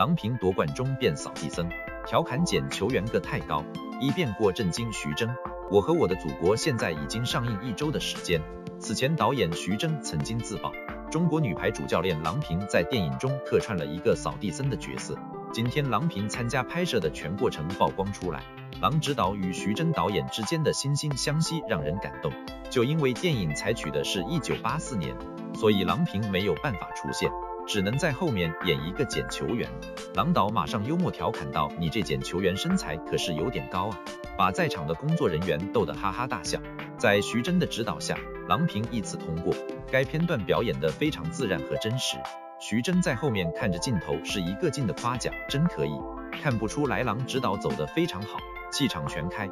郎平夺冠中变扫地僧，调侃捡球员个太高，一变过震惊徐峥。我和我的祖国现在已经上映一周的时间。此前导演徐峥曾经自曝，中国女排主教练郎平在电影中客串了一个扫地僧的角色。今天郎平参加拍摄的全过程曝光出来，郎指导与徐峥导演之间的惺惺相惜让人感动。就因为电影采取的是一九八四年，所以郎平没有办法出现，只能在后面演一个捡球员。郎导马上幽默调侃道：“你这捡球员身材可是有点高啊！”把在场的工作人员逗得哈哈大笑。在徐峥的指导下，郎平一次通过。该片段表演得非常自然和真实。徐峥在后面看着镜头，是一个劲的夸奖，真可以，看不出来郎指导走得非常好，气场全开。